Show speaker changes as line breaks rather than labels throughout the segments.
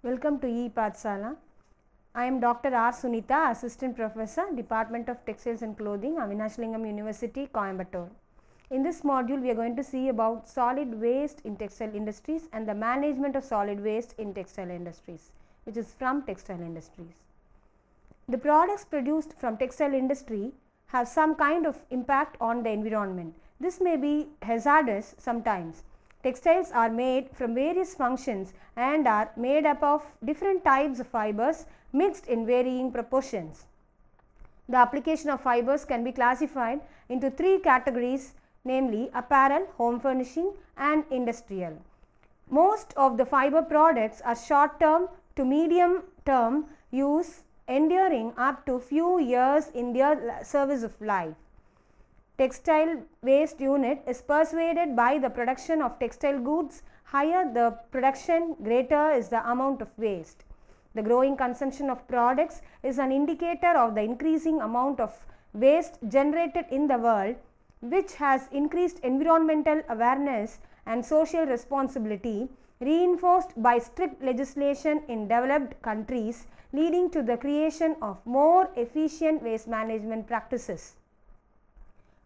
Welcome to E Pathshala. I am Dr. R. Sunita, Assistant Professor, Department of Textiles and Clothing, Avinashilingam University, Coimbatore. In this module, we are going to see about solid waste in textile industries and the management of solid waste in textile industries, which is from textile industries. The products produced from textile industry have some kind of impact on the environment. This may be hazardous sometimes. Textiles are made from various functions and are made up of different types of fibers mixed in varying proportions. The application of fibers can be classified into three categories namely apparel, home furnishing and industrial. Most of the fiber products are short term to medium term use enduring up to few years in their service of life. Textile waste unit is persuaded by the production of textile goods. Higher the production, greater is the amount of waste. The growing consumption of products is an indicator of the increasing amount of waste generated in the world, which has increased environmental awareness and social responsibility, reinforced by strict legislation in developed countries, leading to the creation of more efficient waste management practices.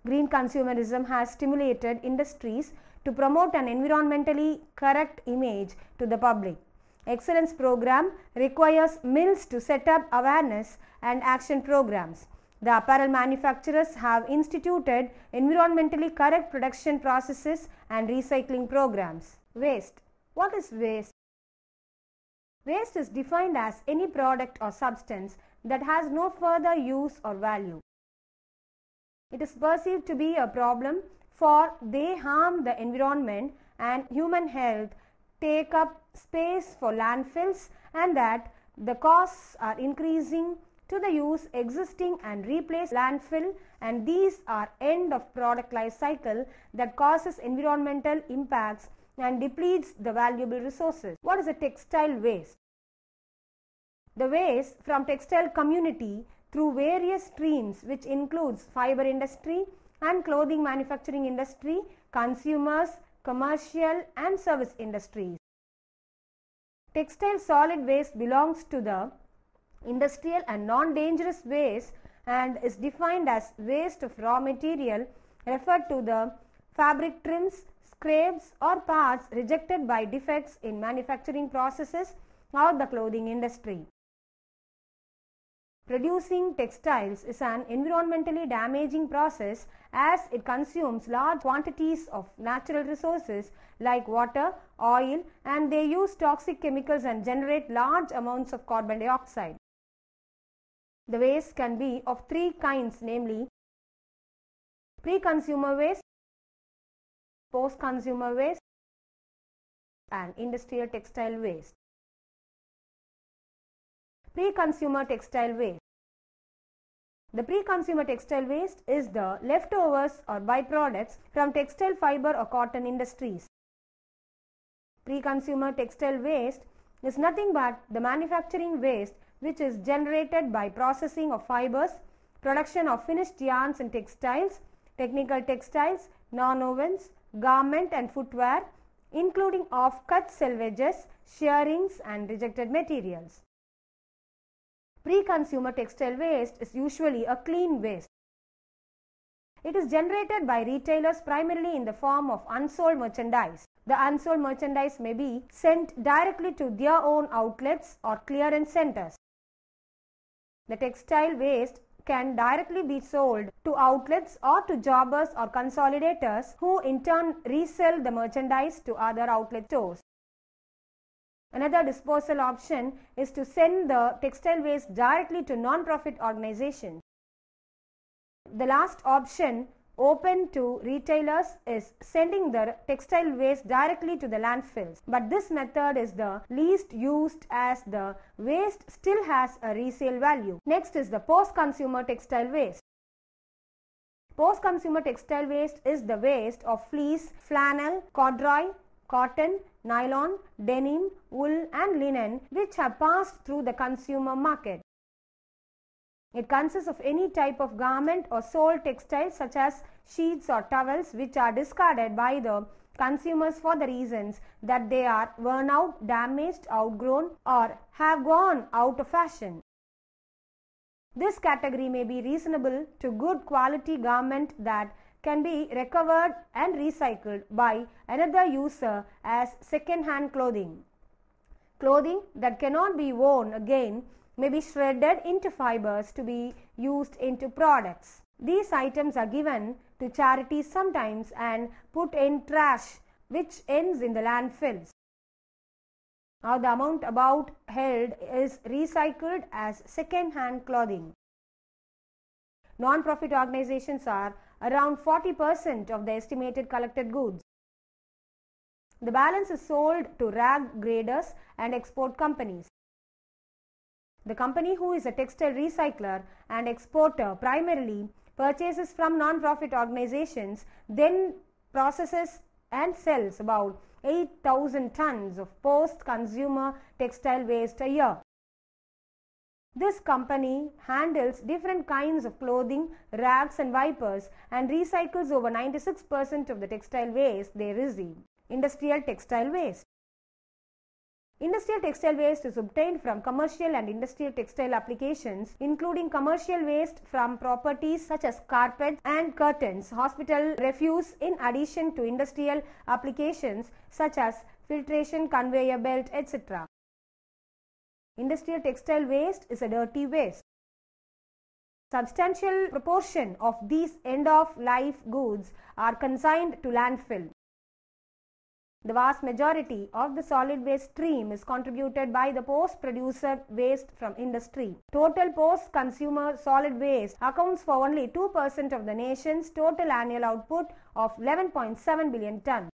Green consumerism has stimulated industries to promote an environmentally correct image to the public. Excellence program requires mills to set up awareness and action programs. The apparel manufacturers have instituted environmentally correct production processes and recycling programs. Waste. What is waste? Waste is defined as any product or substance that has no further use or value. It is perceived to be a problem for they harm the environment and human health, take up space for landfills and that the costs are increasing to the use existing and replace landfill and these are end of product life cycle that causes environmental impacts and depletes the valuable resources. What is a textile waste? The waste from textile community through various streams which includes fiber industry and clothing manufacturing industry, consumers, commercial and service industries. Textile solid waste belongs to the industrial and non-dangerous waste and is defined as waste of raw material referred to the fabric trims, scraps or parts rejected by defects in manufacturing processes or the clothing industry. Producing textiles is an environmentally damaging process as it consumes large quantities of natural resources like water, oil and they use toxic chemicals and generate large amounts of carbon dioxide. The waste can be of three kinds namely pre-consumer waste, post-consumer waste and industrial textile waste. Pre-consumer textile waste. The pre-consumer textile waste is the leftovers or byproducts from textile fiber or cotton industries. Pre-consumer textile waste is nothing but the manufacturing waste which is generated by processing of fibers, production of finished yarns and textiles, technical textiles, non-wovens, garment and footwear, including off-cut selvages, shearings and rejected materials. Pre-consumer textile waste is usually a clean waste. It is generated by retailers primarily in the form of unsold merchandise. The unsold merchandise may be sent directly to their own outlets or clearance centers. The textile waste can directly be sold to outlets or to jobbers or consolidators who in turn resell the merchandise to other outlet stores. Another disposal option is to send the textile waste directly to non-profit organizations. The last option open to retailers is sending the textile waste directly to the landfills. But this method is the least used as the waste still has a resale value. Next is the post-consumer textile waste. Post-consumer textile waste is the waste of fleece, flannel, corduroy, cotton, nylon, denim, wool and linen which have passed through the consumer market. It consists of any type of garment or sold textile such as sheets or towels which are discarded by the consumers for the reasons that they are worn out, damaged, outgrown, or have gone out of fashion. This category may be reasonable to good quality garment that can be recovered and recycled by another user as second hand clothing. Clothing that cannot be worn again may be shredded into fibers to be used into products. These items are given to charities sometimes and put in trash which ends in the landfills. Now the amount about held is recycled as second hand clothing. Non-profit organizations are around 40% of the estimated collected goods. The balance is sold to rag graders and export companies. The company who is a textile recycler and exporter primarily purchases from non-profit organizations, then processes and sells about 8,000 tons of post-consumer textile waste a year. This company handles different kinds of clothing, rags and wipers and recycles over 96% of the textile waste they receive. Industrial textile waste. Industrial textile waste is obtained from commercial and industrial textile applications, including commercial waste from properties such as carpets and curtains, hospital refuse, in addition to industrial applications such as filtration, conveyor belt, etc. Industrial textile waste is a dirty waste. Substantial proportion of these end of life goods are consigned to landfill. The vast majority of the solid waste stream is contributed by the post-producer waste from industry. Total post-consumer solid waste accounts for only 2% of the nation's total annual output of 11.7 billion tons.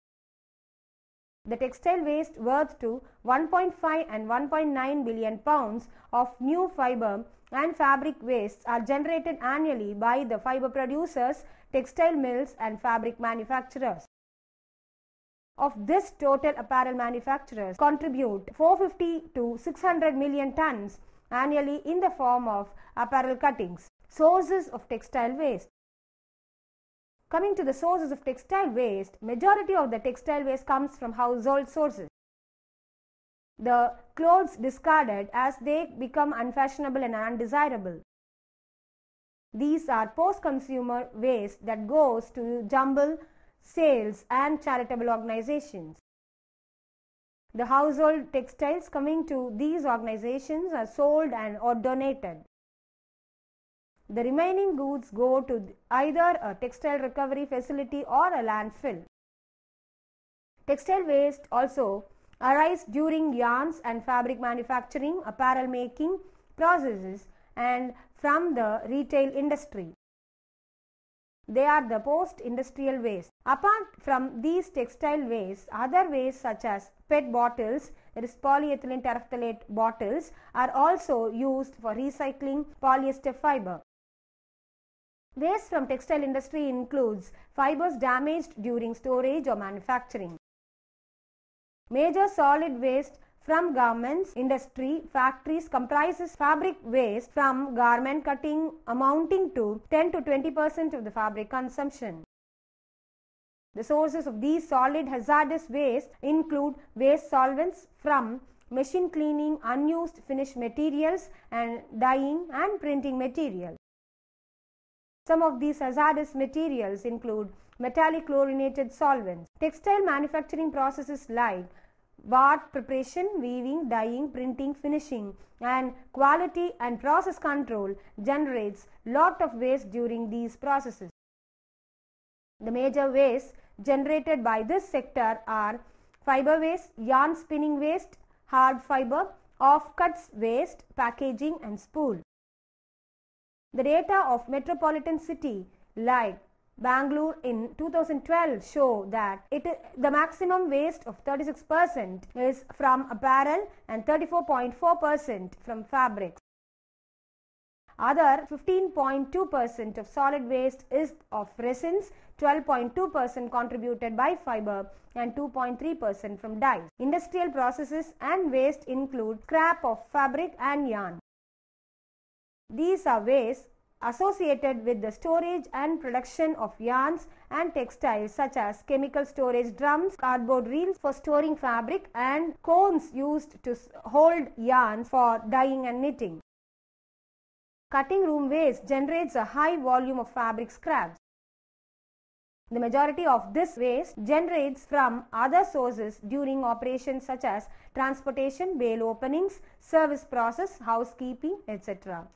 The textile waste worth to 1.5 and 1.9 billion pounds of new fiber and fabric wastes are generated annually by the fiber producers, textile mills and fabric manufacturers of this total apparel manufacturers contribute 450 to 600 million tons annually in the form of apparel cuttings. Sources of textile waste. Coming to the sources of textile waste, majority of the textile waste comes from household sources. The clothes discarded as they become unfashionable and undesirable. These are post-consumer waste that goes to jumble sales and charitable organizations. The household textiles coming to these organizations are sold and or donated. The remaining goods go to either a textile recovery facility or a landfill. Textile waste also arise during yarns and fabric manufacturing, apparel making processes and from the retail industry. They are the post-industrial waste. Apart from these textile waste, other waste such as PET bottles, that is polyethylene terephthalate bottles, are also used for recycling polyester fiber. Waste from textile industry includes fibers damaged during storage or manufacturing. Major solid waste from garments industry factories comprises fabric waste from garment cutting amounting to 10 to 20 percent of the fabric consumption. The sources of these solid hazardous waste include waste solvents from machine cleaning, unused finished materials and dyeing and printing materials. Some of these hazardous materials include metallic chlorinated solvents. Textile manufacturing processes like Warp preparation, weaving, dyeing, printing, finishing and quality and process control generates lot of waste during these processes. The major waste generated by this sector are fiber waste, yarn spinning waste, hard fiber, offcuts waste, packaging and spool. The data of metropolitan city like Bangalore in 2012 show that it, the maximum waste of 36% is from apparel and 34.4% from fabrics. Other 15.2% of solid waste is of resins, 12.2% contributed by fiber and 2.3% from dyes. Industrial processes and waste include scrap of fabric and yarn. These are waste associated with the storage and production of yarns and textiles such as chemical storage drums, cardboard reels for storing fabric and cones used to hold yarn for dyeing and knitting. Cutting room waste generates a high volume of fabric scraps. The majority of this waste generates from other sources during operations such as transportation, bale openings, service process, housekeeping, etc.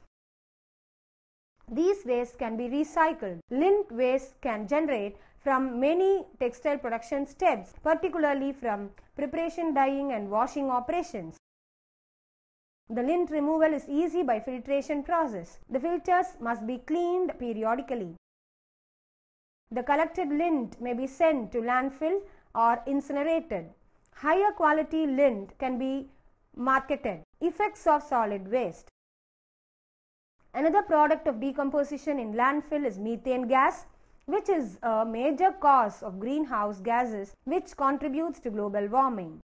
These wastes can be recycled. Lint waste can generate from many textile production steps, particularly from preparation, dyeing and washing operations. The lint removal is easy by filtration process. The filters must be cleaned periodically. The collected lint may be sent to landfill or incinerated. Higher quality lint can be marketed. Effects of solid waste. Another product of decomposition in landfill is methane gas, which is a major cause of greenhouse gases which contributes to global warming.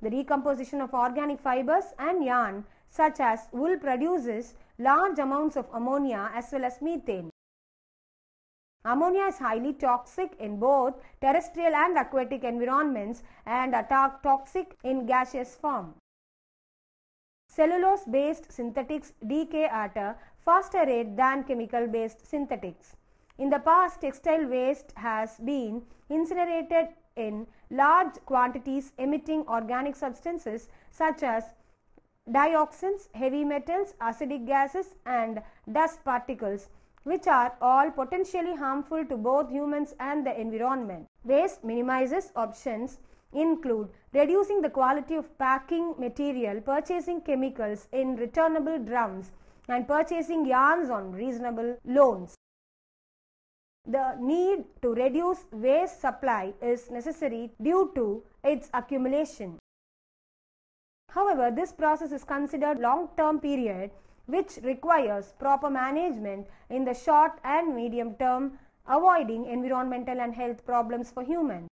The decomposition of organic fibers and yarn such as wool produces large amounts of ammonia as well as methane. Ammonia is highly toxic in both terrestrial and aquatic environments and are toxic in gaseous form. Cellulose based synthetics decay at a faster rate than chemical based synthetics. In the past, textile waste has been incinerated in large quantities emitting organic substances such as dioxins, heavy metals, acidic gases and dust particles which are all potentially harmful to both humans and the environment. Waste minimizes options include reducing the quality of packing material, purchasing chemicals in returnable drums and purchasing yarns on reasonable loans. The need to reduce waste supply is necessary due to its accumulation. However, this process is considered long-term period which requires proper management in the short and medium term avoiding environmental and health problems for humans.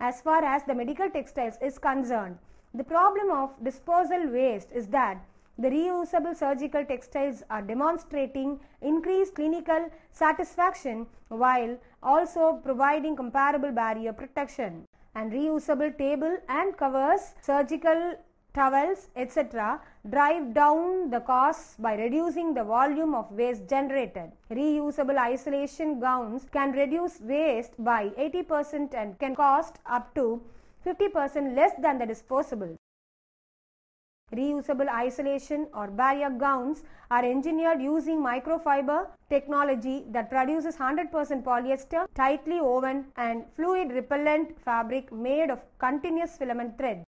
As far as the medical textiles is concerned, the problem of disposal waste is that the reusable surgical textiles are demonstrating increased clinical satisfaction while also providing comparable barrier protection. And reusable table and covers, surgical towels, etc. drive down the costs by reducing the volume of waste generated. Reusable isolation gowns can reduce waste by 80% and can cost up to 50% less than the disposable. Reusable isolation or barrier gowns are engineered using microfiber technology that produces 100% polyester, tightly woven and fluid repellent fabric made of continuous filament thread.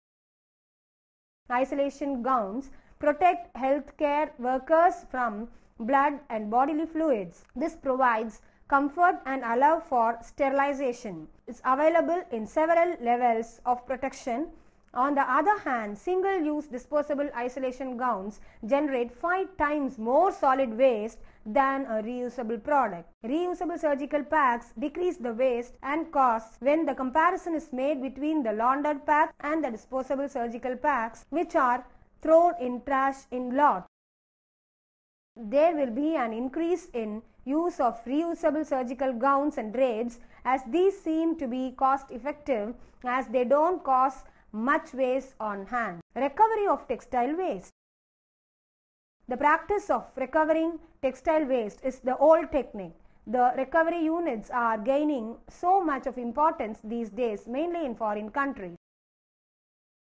Isolation gowns protect healthcare workers from blood and bodily fluids. This provides comfort and allow for sterilization. It's available in several levels of protection on the other hand, single-use disposable isolation gowns generate 5 times more solid waste than a reusable product. Reusable surgical packs decrease the waste and costs when the comparison is made between the laundered pack and the disposable surgical packs which are thrown in trash in lot. There will be an increase in use of reusable surgical gowns and drapes as these seem to be cost effective as they don't cost much waste on hand. Recovery of textile waste. The practice of recovering textile waste is the old technique. The recovery units are gaining so much of importance these days, mainly in foreign countries.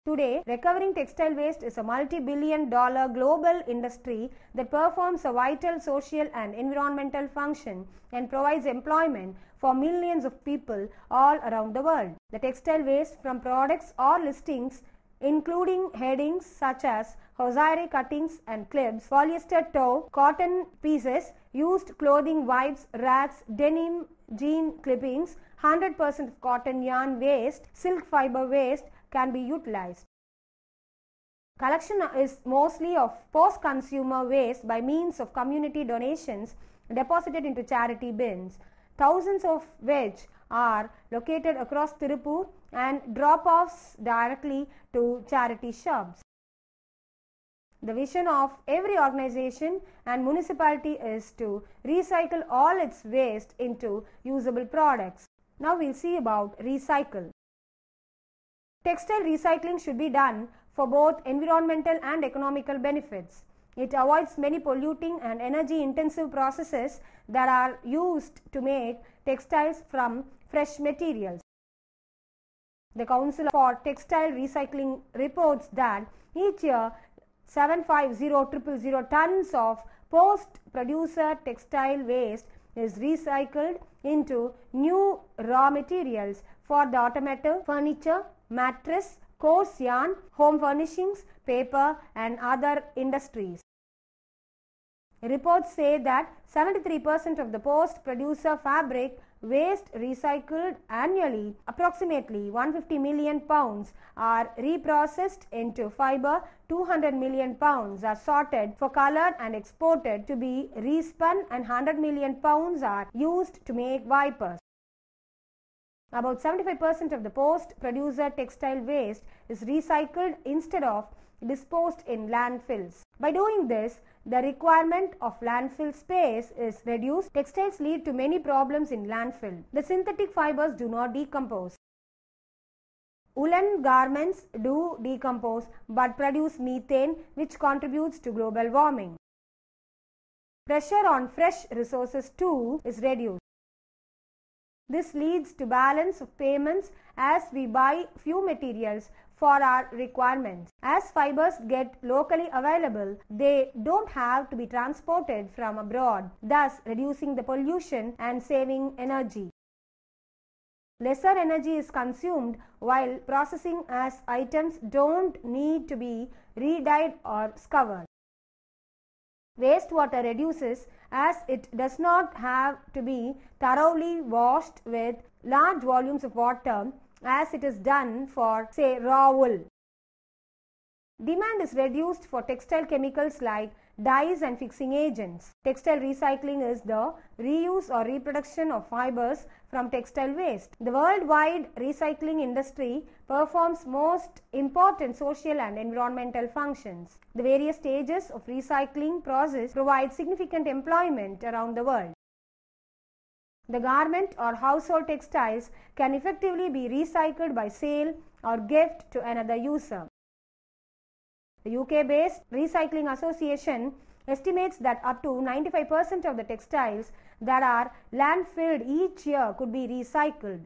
Today, recovering textile waste is a multi-billion dollar global industry that performs a vital social and environmental function and provides employment for millions of people all around the world. The textile waste from products or listings including headings such as hosiery cuttings and clips, polyester tow, cotton pieces, used clothing wipes, rags, denim, jean clippings, 100% of cotton yarn waste, silk fiber waste, can be utilized. Collection is mostly of post-consumer waste by means of community donations deposited into charity bins, thousands of which are located across Tirupur and drop-offs directly to charity shops. The vision of every organization and municipality is to recycle all its waste into usable products. Now we'll see about recycle. Textile recycling should be done for both environmental and economical benefits. It avoids many polluting and energy intensive processes that are used to make textiles from fresh materials. The Council for Textile Recycling reports that each year 750,000 tons of post-producer textile waste is recycled into new raw materials for the automotive, furniture, mattress, coarse yarn, home furnishings, paper and other industries. Reports say that 73% of the post producer fabric waste recycled annually, approximately 150 million pounds, are reprocessed into fiber, 200 million pounds are sorted for color and exported to be respun, and 100 million pounds are used to make wipers. About 75% of the post producer textile waste is recycled instead of disposed in landfills. By doing this, the requirement of landfill space is reduced. Textiles lead to many problems in landfill. The synthetic fibers do not decompose. Woolen garments do decompose but produce methane which contributes to global warming. Pressure on fresh resources too is reduced. This leads to balance of payments as we buy few materials for our requirements. As fibers get locally available, they don't have to be transported from abroad, thus reducing the pollution and saving energy. Lesser energy is consumed while processing as items don't need to be re-dyed or scoured. Wastewater reduces as it does not have to be thoroughly washed with large volumes of water as it is done for say raw wool. Demand is reduced for textile chemicals like dyes and fixing agents. Textile recycling is the reuse or reproduction of fibers from textile waste. The worldwide recycling industry performs most important social and environmental functions. The various stages of recycling process provide significant employment around the world. The garment or household textiles can effectively be recycled by sale or gift to another user. The UK based Recycling Association estimates that up to 95% of the textiles that are landfilled each year could be recycled.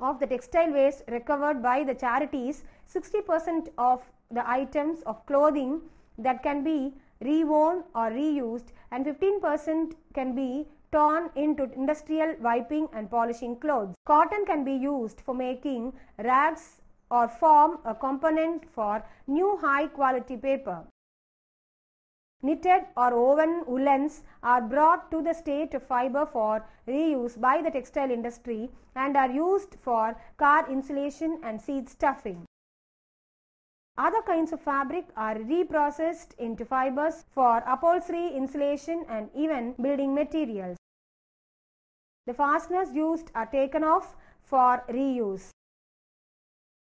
Of the textile waste recovered by the charities, 60% of the items of clothing that can be reworn or reused and 15% can be torn into industrial wiping and polishing clothes. Cotton can be used for making rags or form a component for new high quality paper. Knitted or woven woolens are brought to the state of fiber for reuse by the textile industry and are used for car insulation and seed stuffing. Other kinds of fabric are reprocessed into fibers for upholstery, insulation and even building materials. The fasteners used are taken off for reuse.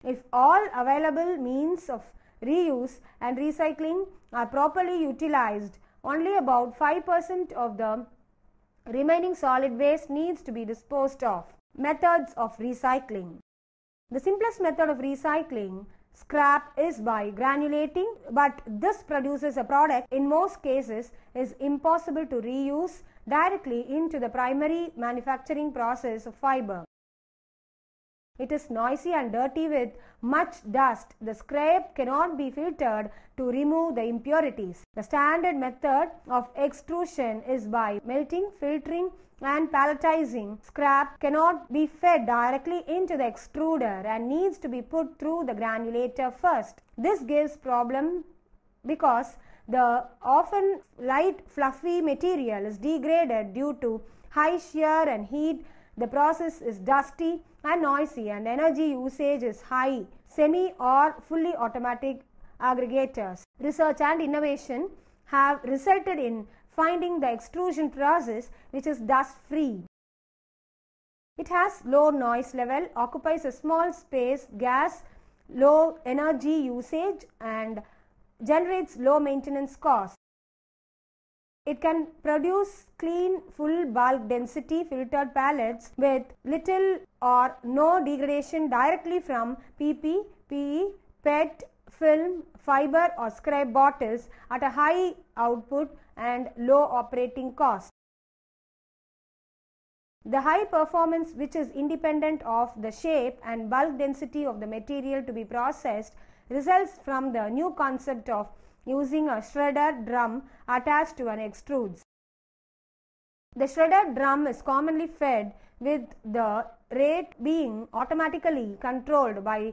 If all available means of reuse and recycling are properly utilized, only about 5% of the remaining solid waste needs to be disposed of. Methods of recycling. The simplest method of recycling scrap is by granulating but this produces a product in most cases is impossible to reuse directly into the primary manufacturing process of fiber. It is noisy and dirty with much dust. The scrape cannot be filtered to remove the impurities. The standard method of extrusion is by melting, filtering and pelletizing. Scrap cannot be fed directly into the extruder and needs to be put through the granulator first. This gives problem because the often light fluffy material is degraded due to high shear and heat. The process is dusty and noisy and energy usage is high. Semi or fully automatic aggregators. Research and innovation have resulted in finding the extrusion process which is dust free. It has low noise level, occupies a small space, gas, low energy usage and generates low maintenance cost. It can produce clean, full bulk density filtered pellets with little or no degradation directly from PP, PE, PET, film, fiber or scrap bottles at a high output and low operating cost. The high performance which is independent of the shape and bulk density of the material to be processed results from the new concept of using a shredder drum attached to an extrudes. The shredder drum is commonly fed with the rate being automatically controlled by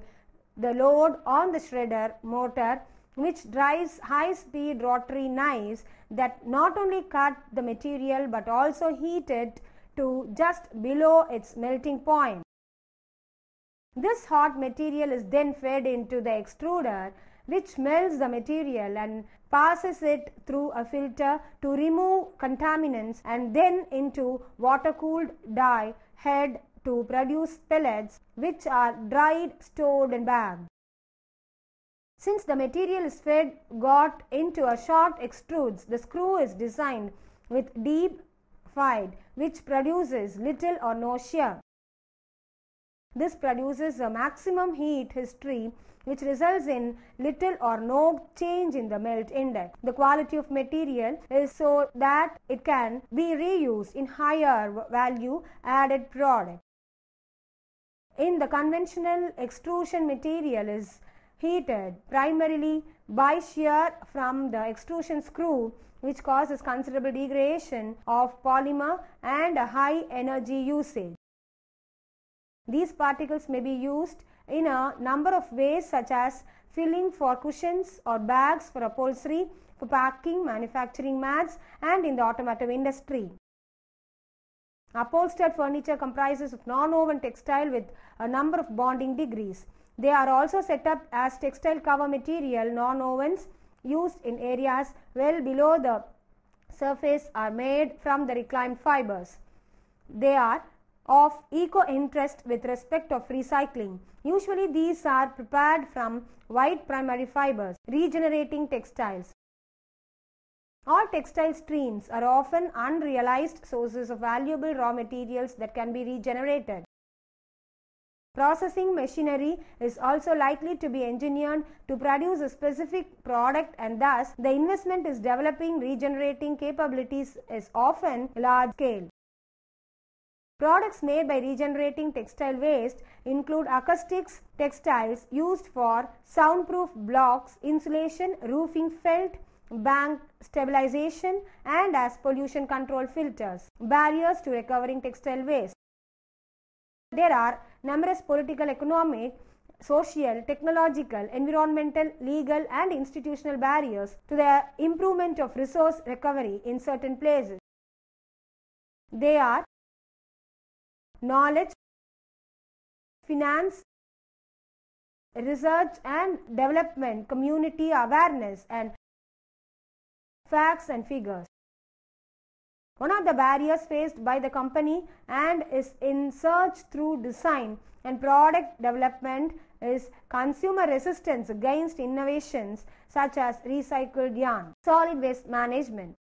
the load on the shredder motor which drives high speed rotary knives that not only cut the material but also heat it to just below its melting point. This hot material is then fed into the extruder which melts the material and passes it through a filter to remove contaminants and then into water cooled die head to produce pellets which are dried, stored and bagged. Since the material is fed got into a short extrudes, the screw is designed with deep fide which produces little or no shear. This produces a maximum heat history which results in little or no change in the melt index. The quality of material is so that it can be reused in higher value added product. In the conventional extrusion material is heated primarily by shear from the extrusion screw which causes considerable degradation of polymer and a high energy usage. These particles may be used in a number of ways such as filling for cushions or bags for upholstery, for packing, manufacturing mats and in the automotive industry. Upholstered furniture comprises of non-woven textile with a number of bonding degrees. They are also set up as textile cover material non-wovens used in areas well below the surface are made from the reclaimed fibers. They are of eco interest with respect of recycling. Usually these are prepared from white primary fibers, regenerating textiles. All textile streams are often unrealized sources of valuable raw materials that can be regenerated. Processing machinery is also likely to be engineered to produce a specific product and thus the investment is developing regenerating capabilities is often large scale. Products made by regenerating textile waste include acoustics textiles used for soundproof blocks, insulation, roofing felt, bank stabilization and as pollution control filters, barriers to recovering textile waste. There are numerous political, economic, social, technological, environmental, legal and institutional barriers to the improvement of resource recovery in certain places. They are knowledge, finance, research and development, community awareness and facts and figures. One of the barriers faced by the company and is in search through design and product development is consumer resistance against innovations such as recycled yarn. Solid waste management.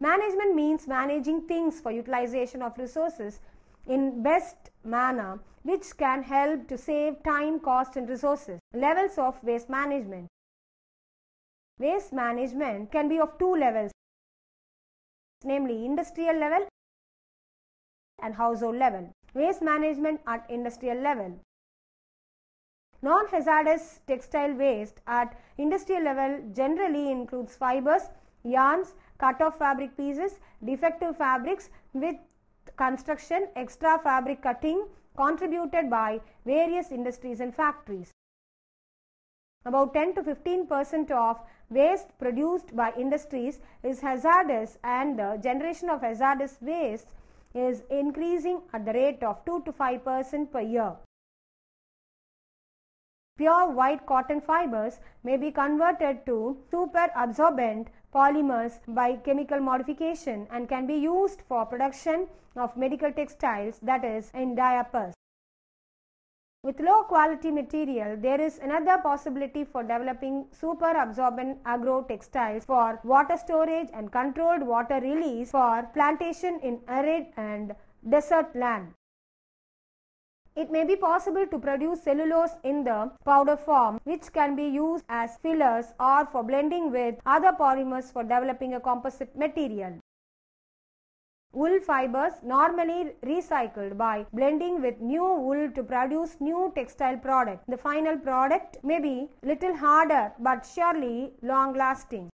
Management means managing things for utilization of resources in best manner which can help to save time, cost and resources. Levels of waste management. Waste management can be of two levels namely industrial level and household level. Waste management at industrial level. Non-hazardous textile waste at industrial level generally includes fibers, yarns, cut-off fabric pieces, defective fabrics with construction, extra fabric cutting contributed by various industries and factories. About 10 to 15 percent of waste produced by industries is hazardous and the generation of hazardous waste is increasing at the rate of 2 to 5 percent per year. Pure white cotton fibers may be converted to super absorbent polymers by chemical modification and can be used for production of medical textiles that is in diapers. With low quality material, there is another possibility for developing super absorbent agro textiles for water storage and controlled water release for plantation in arid and desert land. It may be possible to produce cellulose in the powder form, which can be used as fillers or for blending with other polymers for developing a composite material. Wool fibers normally recycled by blending with new wool to produce new textile product. The final product may be little harder but surely long lasting.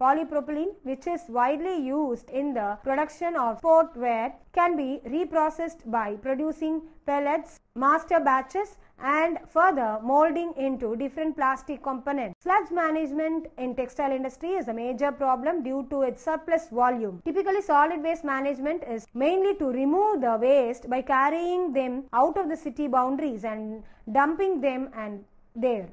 Polypropylene, which is widely used in the production of sportwear, can be reprocessed by producing pellets, master batches, and further molding into different plastic components. Sludge management in textile industry is a major problem due to its surplus volume. Typically solid waste management is mainly to remove the waste by carrying them out of the city boundaries and dumping them and there.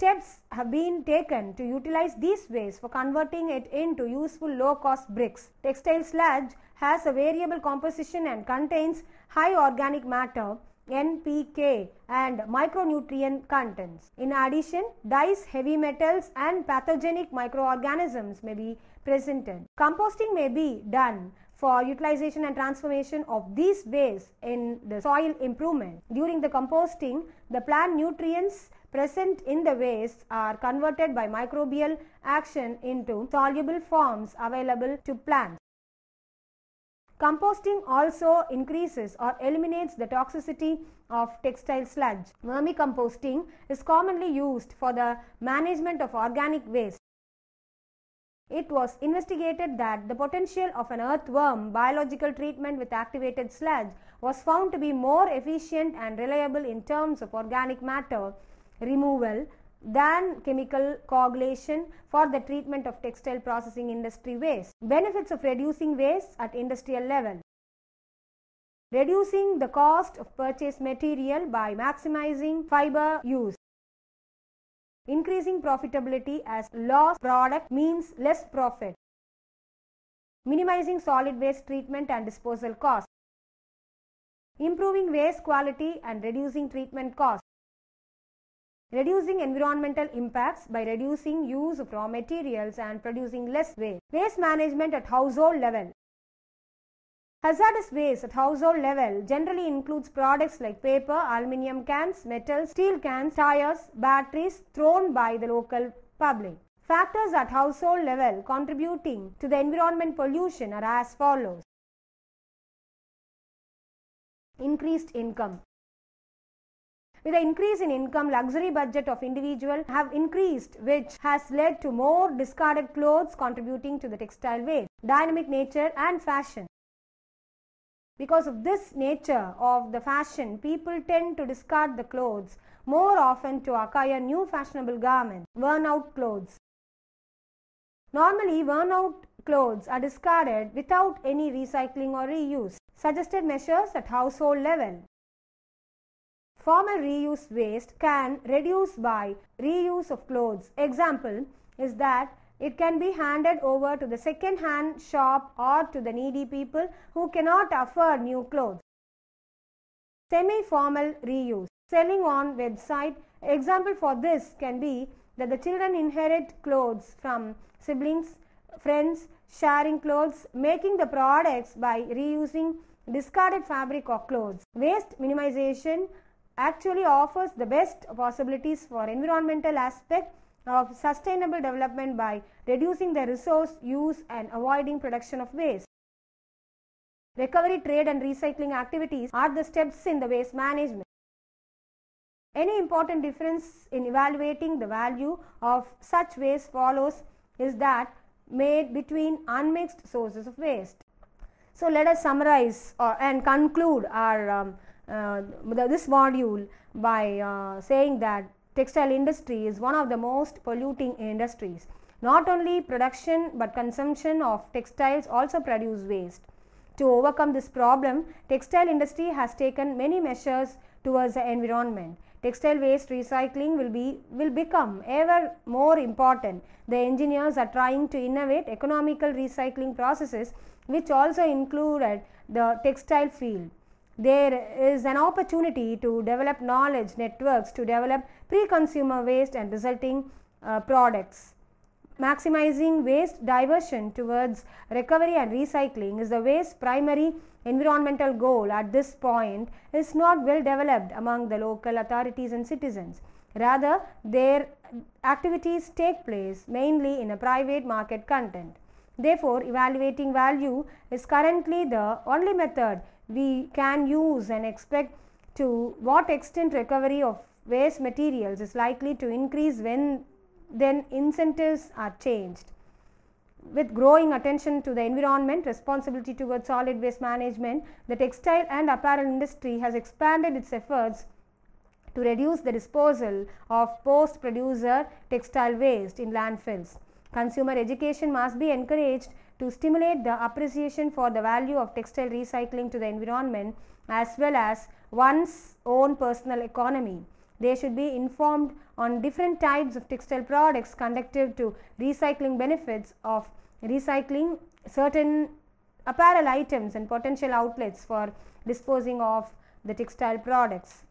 Steps have been taken to utilize these waste for converting it into useful low cost bricks. Textile sludge has a variable composition and contains high organic matter NPK and micronutrient contents. In addition, dyes, heavy metals and pathogenic microorganisms may be presented. Composting may be done for utilization and transformation of these waste in the soil improvement. During the composting, the plant nutrients present in the waste are converted by microbial action into soluble forms available to plants. Composting also increases or eliminates the toxicity of textile sludge. Vermicomposting is commonly used for the management of organic waste. It was investigated that the potential of an earthworm biological treatment with activated sludge was found to be more efficient and reliable in terms of organic matter removal than chemical coagulation for the treatment of textile processing industry waste. Benefits of reducing waste at industrial level. Reducing the cost of purchased material by maximizing fiber use. Increasing profitability as lost product means less profit. Minimizing solid waste treatment and disposal costs. Improving waste quality and reducing treatment costs. Reducing environmental impacts by reducing use of raw materials and producing less waste. Waste management at household level. Hazardous waste at household level generally includes products like paper, aluminium cans, metal, steel cans, tires, batteries thrown by the local public. Factors at household level contributing to the environment pollution are as follows. Increased income. With the increase in income, luxury budget of individual have increased which has led to more discarded clothes contributing to the textile waste. Dynamic nature and fashion. Because of this nature of the fashion, people tend to discard the clothes more often to acquire new fashionable garments, worn out clothes. Normally, worn out clothes are discarded without any recycling or reuse. Suggested measures at household level. Formal reuse waste can reduce by reuse of clothes. Example is that it can be handed over to the second hand shop or to the needy people who cannot afford new clothes. Semi formal reuse. Selling on website. Example for this can be that the children inherit clothes from siblings, friends, sharing clothes, making the products by reusing discarded fabric or clothes. Waste minimization actually offers the best possibilities for environmental aspect of sustainable development by reducing the resource use and avoiding production of waste. Recovery, trade and recycling activities are the steps in the waste management. Any important difference in evaluating the value of such waste follows is that made between unmixed sources of waste. So, let us summarize uh, and conclude our um, uh, this module by uh, saying that textile industry is one of the most polluting industries. Not only production but consumption of textiles also produce waste. To overcome this problem, textile industry has taken many measures towards the environment. Textile waste recycling will be will become ever more important. The engineers are trying to innovate economical recycling processes which also included the textile field. There is an opportunity to develop knowledge networks to develop pre-consumer waste and resulting uh, products. Maximizing waste diversion towards recovery and recycling is the waste primary environmental goal at this point is not well developed among the local authorities and citizens. Rather, their activities take place mainly in a private market content. Therefore, evaluating value is currently the only method we can use and expect to what extent recovery of waste materials is likely to increase when then incentives are changed. With growing attention to the environment, responsibility towards solid waste management, the textile and apparel industry has expanded its efforts to reduce the disposal of post producer textile waste in landfills. Consumer education must be encouraged to stimulate the appreciation for the value of textile recycling to the environment as well as one's own personal economy. They should be informed on different types of textile products conductive to recycling benefits of recycling certain apparel items and potential outlets for disposing of the textile products.